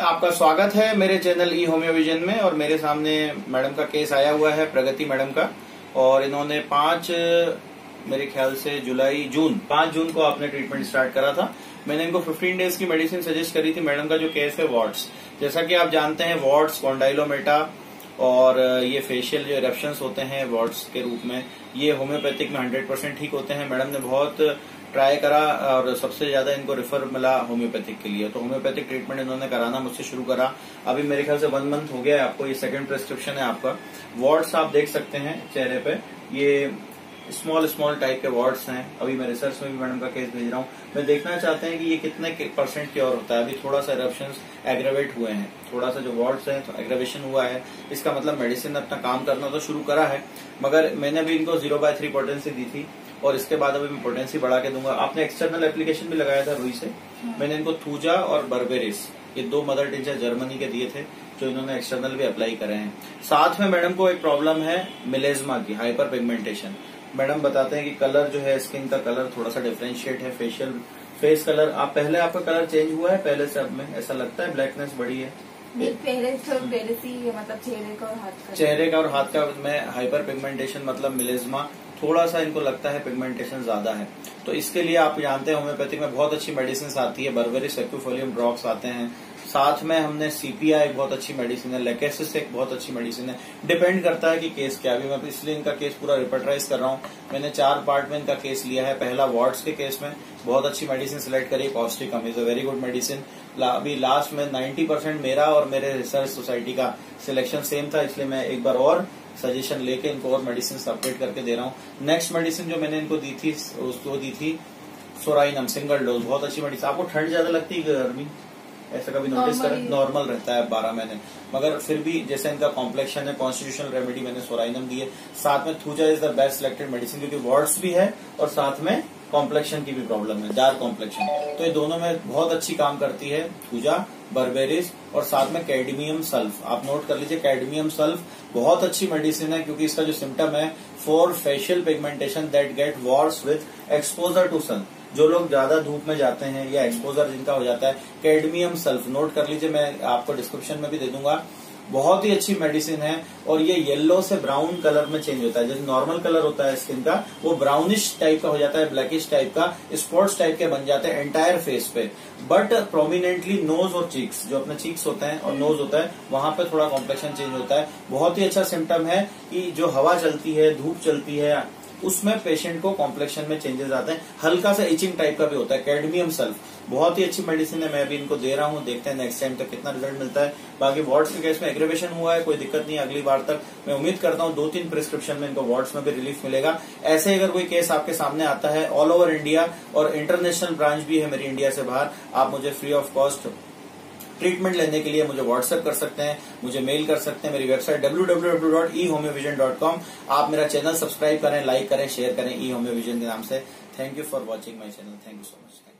आपका स्वागत है मेरे चैनल ई होम्योविजन में और मेरे सामने मैडम का केस आया हुआ है, प्रगति मैडम का। और इन्होंने पाँच, मेरे ख्याल से जुलाई, जून, पाँच जून को आपने ट्रीटमेंट स्टार्ट करा था। मैंने इनको 15 डेज़ की मेडिसिन सजेस्ट करी थी। मैडम का जो केस है वार्ड्स जैसा कि आप जानते हैं वार्ड्स कॉन्डाइलोमेटा और, ये फेशियल जो इरप्शन होते हैं वार्ड्स के रूप में, ये होम्योपैथिक में 100 परसेंट ठीक होते हैं। मैडम ने बहुत ट्राई करा और सबसे ज़्यादा इनको रेफर मिला होम्योपैथिक के लिए। तो होम्योपैथिक ट्रीटमेंट इन्होंने कराना मुझसे शुरू करा। अभी मेरे ख्याल से वन मंथ हो गया है आपको, ये सेकंड प्रेस्क्रिप्शन है आपका। वार्ड्स आप देख सकते हैं चेहरे पे। ये स्मॉल स्मॉल टाइप के वार्ड्स हैं। अभी मैं रिसर्च में भी मैडम का केस भेज रहा हूँ। मैं देखना चाहते हैं कि ये कितने परसेंट क्योर होता है। अभी थोड़ा सा इरप्शन एग्रेवेट हुए हैं। थोड़ा सा जो वार्ड्स है तो एग्रेवेशन हुआ है। इसका मतलब मेडिसिन अपना काम करना तो शुरू करा है, मगर मैंने भी इनको ज़ीरो बाय थ्री पोटेंसी दी थी। और इसके बाद अभी मैं पोटेंसी बढ़ा के दूँगा। आपने एक्सटर्नल एप्लीकेशन भी लगाया था रुई से। हाँ। मैंने इनको थूजा और बर्बेरिस ये दो मदर टिंचर जर्मनी के दिए थे जो इन्होंने एक्सटर्नल भी अप्लाई करे हैं। साथ में मैडम को एक प्रॉब्लम है मिलेजमा की हाइपर पिगमेंटेशन मैडम बताते हैं कि कलर जो है स्किन का कलर थोड़ा सा डिफ्रेंशिएट है फेशियल फेस कलर आप पहले आपका कलर चेंज हुआ है पहले से अब में? ऐसा लगता है ब्लैकनेस बढ़ी है? पहले तो पहले से मतलब चेहरे का और हाथ का। चेहरे का और हाथ का में हाइपर पिगमेंटेशन मतलब मिलेजमा थोड़ा सा इनको लगता है पिगमेंटेशन ज़्यादा है। तो इसके लिए आप जानते हैं होम्योपैथिक में बहुत अच्छी मेडिसिन आती है। बर्बरी सेक्यूफोलियम ड्रॉप्स आते हैं। साथ में हमने सीपीआई एक बहुत अच्छी मेडिसिन है लेकेसिस एक बहुत अच्छी मेडिसिन है। डिपेंड करता है कि केस क्या भी मैं इसलिए इनका केस पूरा रिपोर्टराइज कर रहा हूँ। मैंने चार पार्ट में इनका केस लिया है। पहला वार्ड्स के केस में बहुत अच्छी मेडिसिन सिलेक्ट करी पॉस्टिकम is a very good medicine अभी लास्ट में 90 परसेंट मेरा और मेरे रिसर्च सोसाइटी का सिलेक्शन सेम था, इसलिए मैं एक बार और सजेशन लेके इनको और मेडिसिन अपडेट करके दे रहा हूँ। नेक्स्ट मेडिसिन जो मैंने इनको दी थी उसको दी थी सोराइनम सिंगल डोज बहुत अच्छी मेडिसिन आपको ठंड ज़्यादा लगती है गर्मी? ऐसा कभी नोटिस करें? नॉर्मल रहता है बारह महीने। मगर फिर भी जैसे इनका कॉम्प्लेक्शन है कॉन्स्टिट्यूशनल रेमेडी मैंने सोराइनम दी है। साथ में thuja is the best selected medicine क्योंकि वार्ड्स भी है और साथ में कॉम्प्लेक्शन की भी प्रॉब्लम है डार्क कॉम्प्लेक्शन तो ये दोनों में बहुत अच्छी काम करती है थूजा बर्बेरिस और साथ में कैडमियम सल्फ आप नोट कर लीजिए कैडमियम सल्फ बहुत अच्छी मेडिसिन है क्योंकि इसका जो सिम्टम है for facial pigmentation that get worse with exposure to sun जो लोग ज़्यादा धूप में जाते हैं या एक्सपोजर जिनका हो जाता है कैडमियम सल्फ नोट कर लीजिए, मैं आपको डिस्क्रिप्शन में भी दे दूँगा। बहुत ही अच्छी मेडिसिन है और ये येलो से ब्राउन कलर में चेंज होता है। जैसे नॉर्मल कलर होता है स्किन का, वो ब्राउनिश टाइप का हो जाता है ब्लैकिश टाइप का स्पॉट्स टाइप के बन जाते हैं एंटायर फेस पे। बट प्रोमिनेंटली नोज़ और चीक्स जो अपने चीक्स होते हैं और नोज़ होता है, वहाँ पे थोड़ा कॉम्प्लेक्शन चेंज होता है। बहुत ही अच्छा सिम्टम है कि जो हवा चलती है, धूप चलती है उसमें पेशेंट को कॉम्प्लेक्शन में चेंजेस आते हैं। हल्का सा इचिंग टाइप का भी होता है कैडमियम सल्फ बहुत ही अच्छी मेडिसिन है, मैं अभी इनको दे रहा हूँ, देखते हैं नेक्स्ट टाइम तक कितना रिज़ल्ट मिलता है। बाकी वार्ड्स के केस में एग्रेवेशन हुआ है, कोई दिक्कत नहीं अगली बार तक। मैं उम्मीद करता हूँ दो तीन प्रिस्क्रिप्शन में इनको वार्ड्स में भी रिलीफ मिलेगा। ऐसे अगर कोई केस आपके सामने आता है ऑल ओवर इंडिया और इंटरनेशनल ब्रांच भी है मेरी इंडिया से बाहर, आप मुझे फ्री ऑफ़ कॉस्ट ट्रीटमेंट लेने के लिए मुझे व्हाट्सएप कर सकते हैं, मुझे मेल कर सकते हैं, मेरी वेबसाइट डब्ल्यू आप मेरा चैनल सब्सक्राइब करें, लाइक करें शेयर करें ई होम्योविजन के नाम से। Thank you for watching my channel thank you so much